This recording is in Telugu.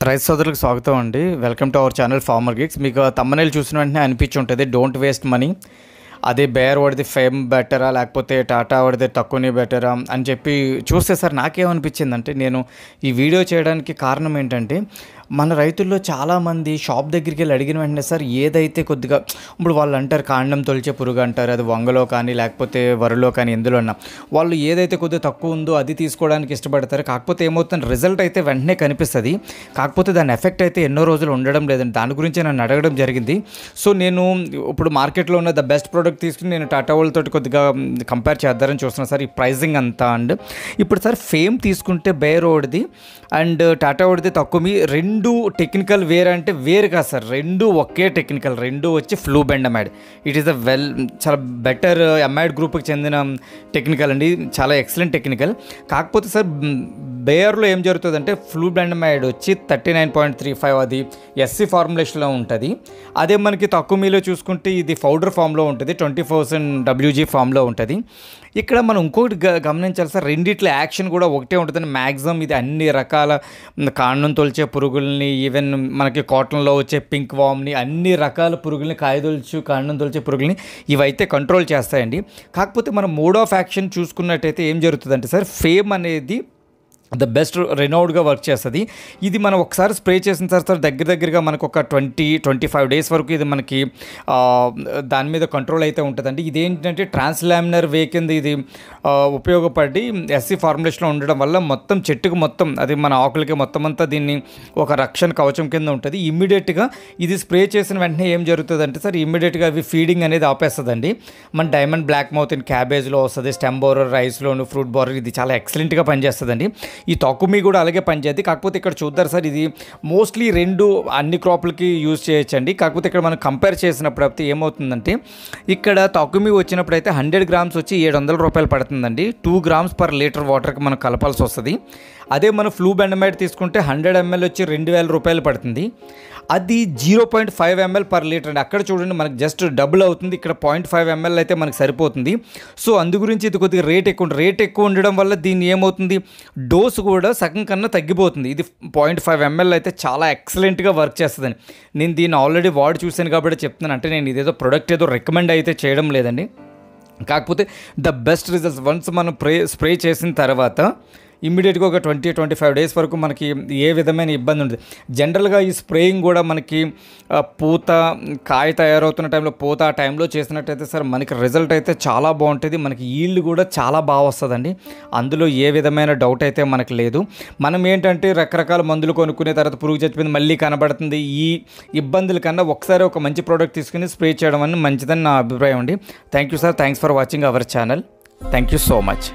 రైతు సోదరులకు స్వాగతం అండి. Welcome to our channel farmer geeks మీకు తమ్మనేలు చూసిన వెంటనే అనిపించి ఉంటుంది డోంట్ వేస్ట్ మనీ అదే బేర్ వాడిది ఫేమ్ బెటరా లేకపోతే టాటా వాడిది తక్కువనే బెటరా అని చెప్పి చూస్తే సార్ నాకేమనిపించిందంటే నేను ఈ వీడియో చేయడానికి కారణం ఏంటంటే మన రైతుల్లో చాలామంది షాప్ దగ్గరికి వెళ్ళి అడిగిన వెంటనే సార్ ఏదైతే కొద్దిగా ఇప్పుడు వాళ్ళు అంటారు కాండం తొలిచే పురుగు అంటారు అది వంగలో కానీ లేకపోతే వరిలో కానీ ఎందులో అన్నా. వాళ్ళు ఏదైతే కొద్దిగా తక్కువ ఉందో అది తీసుకోవడానికి ఇష్టపడతారు. కాకపోతే ఏమవుతుంది రిజల్ట్ అయితే వెంటనే కనిపిస్తుంది. కాకపోతే దాని ఎఫెక్ట్ అయితే ఎన్నో రోజులు ఉండడం లేదండి. దాని గురించి నన్ను అడగడం జరిగింది. సో నేను ఇప్పుడు మార్కెట్లో ఉన్న ద బెస్ట్ ప్రోడక్ట్ తీసుకుని నేను టాటా వాళ్ళతో కొద్దిగా కంపేర్ చేద్దారని చూస్తున్నాను సార్ ఈ ప్రైజింగ్ అంతా అండ్ ఇప్పుడు సార్ ఫేమ్ తీసుకుంటే బేర్ ఓడిది అండ్ టాటా ఓడిది తక్కువ మీ రెండు రెండు టెక్నికల్ వేర్ అంటే వేరు కాదు సార్. రెండు ఒకే టెక్నికల్ రెండు వచ్చి flubendiamide it is a well చాలా బెటర్ అమైడ్ గ్రూప్కి చెందిన టెక్నికల్ అండి. చాలా ఎక్సలెంట్ టెక్నికల్ కాకపోతే సార్ బేయర్లో ఏం జరుగుతుందంటే ఫ్లూ బ్లాండమైడ్ వచ్చి thirty nine point three five అది ఎస్సీ ఫార్ములేషన్లో ఉంటుంది. అదే మనకి తక్కువ మీలో చూసుకుంటే ఇది పౌడర్ ఫామ్లో ఉంటుంది ట్వంటీ పర్సెంట్ డబ్ల్యూజీ ఫామ్లో ఉంటుంది. ఇక్కడ మనం ఇంకొకటి గ- గమనించాలి సార్ రెండిట్లో యాక్షన్ కూడా ఒకటే ఉంటుందని మ్యాక్సిమం ఇది అన్ని రకాల కాండం తొలిచే పురుగుల్ని ఈవెన్ మనకి కాటన్లో వచ్చే పింక్ వామ్ని అన్ని రకాల పురుగుల్ని కాయదొలుచు కాండం తొలిచే పురుగుల్ని ఇవైతే కంట్రోల్ చేస్తాయండి. కాకపోతే మనం మోడ్ ఆఫ్ యాక్షన్ చూసుకున్నట్టయితే ఏం జరుగుతుందంటే సార్ ఫేమ్ అనేది ద బెస్ట్ రెనౌడ్గా వర్క్ చేస్తుంది. ఇది మనం ఒకసారి స్ప్రే చేసిన తర్వాత దగ్గర దగ్గరగా మనకు ఒక ట్వంటీ ట్వంటీ ఫైవ్ డేస్ వరకు ఇది మనకి దాని మీద కంట్రోల్ అయితే ఉంటుందండి. ఇదేంటంటే ట్రాన్స్లామినర్ వే కింద ఇది ఉపయోగపడి ఎస్సీ ఫార్ములేషన్లో ఉండడం వల్ల మొత్తం చెట్టుకు మొత్తం అది మన ఆకులకి మొత్తం అంతా దీన్ని ఒక రక్షణ కవచం కింద ఉంటుంది. ఇమ్మీడియట్గా ఇది స్ప్రే చేసిన వెంటనే ఏం జరుగుతుందంటే సార్ ఇమ్మీడియట్గా అవి ఫీడింగ్ అనేది ఆపేస్తుందండి. మన డైమండ్ బ్లాక్ మౌత్ ఇన్ క్యాబేజ్లో వస్తుంది స్టెమ్ బోరర్ రైస్లోను ఫ్రూట్ బోరర్ ఇది చాలా ఎక్సలెంట్గా పనిచేస్తుందండి. ఈ తక్కువ కూడా అలాగే పనిచేద్ది. కాకపోతే ఇక్కడ చూద్దారు సార్ ఇది మోస్ట్లీ రెండు అన్ని క్రాప్లకి యూజ్ చేయొచ్చండి. కాకపోతే ఇక్కడ మనం కంపేర్ చేసినప్పుడు అయితే ఏమవుతుందంటే ఇక్కడ తక్కువ వచ్చినప్పుడు అయితే హండ్రెడ్ గ్రామ్స్ వచ్చి ఏడు వందల రూపాయలు పడుతుందండి. టూ గ్రామ్స్ పర్ లీటర్ వాటర్కి మనం కలపాల్సి వస్తుంది. అదే మనం ఫ్లూ బెండమైడ్ తీసుకుంటే హండ్రెడ్ ఎంఎల్ వచ్చి రెండు వేల రూపాయలు పడుతుంది. అది zero point five ML per litre అండి. అక్కడ చూడండి మనకి జస్ట్ డబుల్ అవుతుంది. ఇక్కడ పాయింట్ ఫైవ్ ఎంఎల్ అయితే మనకు సరిపోతుంది. సో అందు గురించి ఇది కొద్దిగా రేట్ ఎక్కువ రేట్ ఎక్కువ ఉండడం వల్ల దీన్ని ఏమవుతుంది? డోస్ కూడా సగం కన్నా తగ్గిపోతుంది. ఇది పాయింట్ ఫైవ్ ఎంఎల్ అయితే చాలా ఎక్సలెంట్గా వర్క్ చేస్తుందని నేను దీన్ని ఆల్రెడీ వాడి చూశాను కాబట్టి చెప్తున్నాను. అంటే నేను ఇదేదో ప్రొడక్ట్ ఏదో రికమెండ్ అయితే చేయడం లేదండి. కాకపోతే ద బెస్ట్ రిజల్ట్స్ వన్స్ మనం ప్రే స్ప్రే చేసిన తర్వాత ఇమ్మీడియట్గా ఒక ట్వంటీ ట్వంటీ ఫైవ్ డేస్ వరకు మనకి ఏ విధమైన ఇబ్బంది ఉండదు. జనరల్గా ఈ స్ప్రేయింగ్ కూడా మనకి పూత కాయ తయారవుతున్న టైంలో పూత ఆ టైంలో చేసినట్టయితే సార్ మనకి రిజల్ట్ అయితే చాలా బాగుంటుంది. మనకి ఈల్డ్ కూడా చాలా బాగా వస్తుందండి. అందులో ఏ విధమైన డౌట్ అయితే మనకు లేదు. మనం ఏంటంటే రకరకాల మందులు కొనుక్కునే తర్వాత పురుగు చచ్చిపోయింది మళ్ళీ కనబడుతుంది. ఈ ఇబ్బందుల కన్నా ఒకసారి ఒక మంచి ప్రోడక్ట్ తీసుకుని స్ప్రే చేయడం అని మంచిదని నా అభిప్రాయం అండి. Thank you sir. Thanks for watching our channel. Thank you so much.